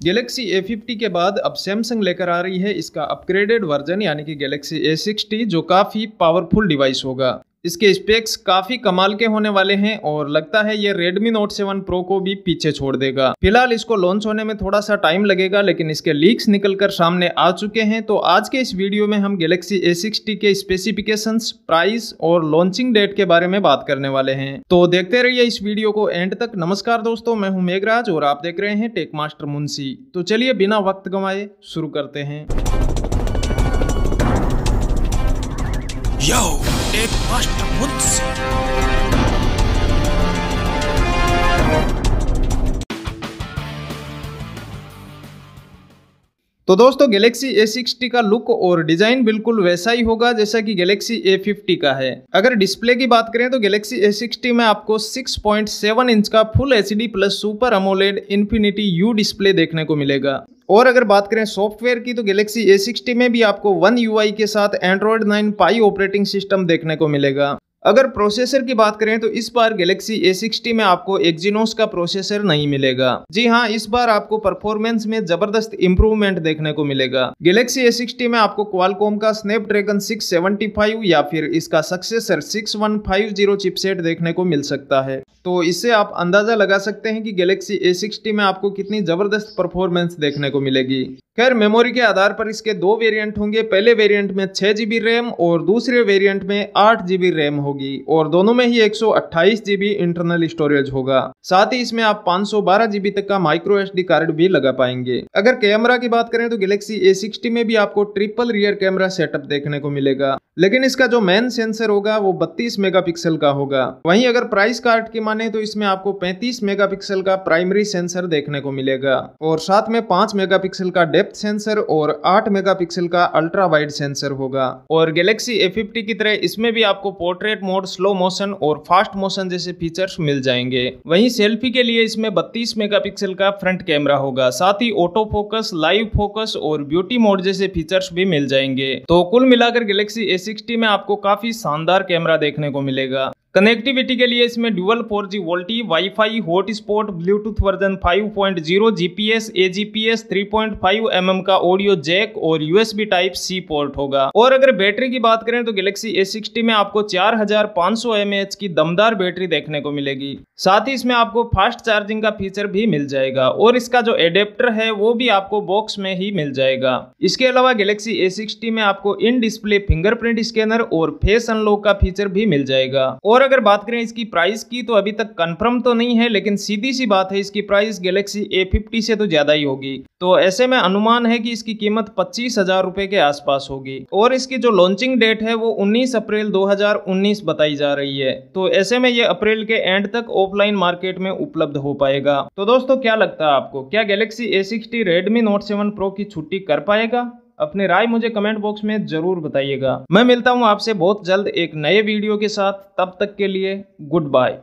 Galaxy A50 के बाद अब सैमसंग लेकर आ रही है इसका अपग्रेडेड वर्जन यानी कि गैलेक्सी A60 जो काफ़ी पावरफुल डिवाइस होगा। इसके स्पेक्स काफ़ी कमाल के होने वाले हैं और लगता है ये Redmi Note 7 Pro को भी पीछे छोड़ देगा। फ़िलहाल इसको लॉन्च होने में थोड़ा सा टाइम लगेगा, लेकिन इसके लीक्स निकलकर सामने आ चुके हैं। तो आज के इस वीडियो में हम Galaxy A60 के स्पेसिफिकेशंस प्राइस और लॉन्चिंग डेट के बारे में बात करने वाले हैं। तो देखते रहिए इस वीडियो को एंड तक। नमस्कार दोस्तों, मैं हूँ मेघराज और आप देख रहे हैं टेक मास्टर मुंशी तो चलिए बिना वक्त गंवाए शुरू करते हैं। एक तो दोस्तों, Galaxy A60 का लुक और डिज़ाइन बिल्कुल वैसा ही होगा जैसा कि Galaxy A50 का है। अगर डिस्प्ले की बात करें तो Galaxy A60 में आपको 6.7 इंच का full H plus super AMOLED infinity U display देखने को मिलेगा। और अगर बात करें सॉफ्टवेयर की तो गैलेक्सी ए सिक्सटी में भी आपको वन यूआई के साथ Android nine pie operating system देखने को मिलेगा। अगर प्रोसेसर की बात करें तो इस बार Galaxy A60 में आपको एक्जिनोस का प्रोसेसर नहीं मिलेगा। जी हाँ इस बार आपको परफॉर्मेंस में ज़बरदस्त इंप्रूवमेंट देखने को मिलेगा। गैलेक्सी A60 में आपको Qualcomm का Snapdragon 675 या फिर इसका सक्सेसर 6150 चिपसेट देखने को मिल सकता है। तो इससे आप अंदाज़ा लगा सकते हैं कि Galaxy A60 में आपको कितनी ज़बरदस्त परफॉर्मेंस देखने को मिलेगी। खैर मेमोरी के आधार पर इसके दो वेरिएंट होंगे। पहले वेरिएंट में छह जीबी रैम और दूसरे वेरिएंट में आठ जीबी रैम होगी और दोनों में ही एक सौ जीबी इंटरनल स्टोरेज होगा। साथ ही इसमें आप पाँच जीबी तक का माइक्रो एस कार्ड भी लगा पाएँगे। अगर कैमरा की बात करें तो गैलेक्सी A60 में भी आपको ट्रिपल रियर कैमरा सेटअप देखने को मिलेगा। लेकिन इसका जो मेन सेंसर होगा वो 32 मेगापिक्सल का होगा। वहीं अगर प्राइस कार्ड की माने तो इसमें आपको 35 मेगापिक्सल का प्राइमरी सेंसर देखने को मिलेगा। और साथ में 5 मेगापिक्सल का डेप्थ सेंसर और 8 मेगापिक्सल का अल्ट्रा वाइड सेंसर होगा। और गैलेक्सी A50 की तरह इसमें भी आपको पोर्ट्रेट मोड स्लो मोशन और फास्ट मोशन जैसे फीचर्स मिल जाएँगे। वहीं सेल्फी के लिए इसमें 32 मेगापिक्सल का फ्रंट कैमरा होगा। साथ ही ऑटो फोकस लाइव फोकस और ब्यूटी मोड जैसे फीचर्स भी मिल जाएँगे। तो कुल मिलाकर गैलेक्सी ए में आपको काफ़ी शानदार कैमरा देखने को मिलेगा। कनेक्टिविटी के लिए इसमें dual 4G VoLTE WiFi hot spot Bluetooth version 5.0 GPS AGPS 3.5 mm का ऑडियो जैक और यूएसबी टाइप सी पोर्ट होगा। और अगर बैटरी की बात करें तो गैलेक्सी A60 में आपको 4500 mAh की दमदार बैटरी देखने को मिलेगी। साथ ही इसमें आपको फास्ट चार्जिंग का फीचर भी मिल जाएगा और इसका जो एडेप्टर है वो भी आपको बॉक्स में ही मिल जाएगा। इसके अलावा गैलेक्सी A60 में आपको इन डिस्प्ले फिंगरप्रिंट स्कैनर और फेस अनलॉक का फीचर भी मिल जाएगा। और अगर बात करें इसकी प्राइस की तो अभी तक कंफर्म तो नहीं है, लेकिन सीधी सी बात है, इसकी प्राइस गैलेक्सी A50 से तो ज़्यादा ही होगी। तो ऐसे में अनुमान है कि इसकी कीमत पच्चीस हज़ार रुपए के आसपास होगी। और इसकी जो लॉन्चिंग डेट है, वो 19 अप्रैल 2019 बताई जा रही है। तो ऐसे में ये अप्रैल के एंड तक ऑफलाइन मार्केट में उपलब्ध हो पाएगा। तो दोस्तों, क्या लगता है आपको? क्या Galaxy A60 Redmi Note 7 Pro की छुट्टी कर पाएगा? अपने राय मुझे कमेंट बॉक्स में ज़रूर बताइएगा। मैं मिलता हूँ आपसे बहुत जल्द एक नए वीडियो के साथ। तब तक के लिए गुड बाय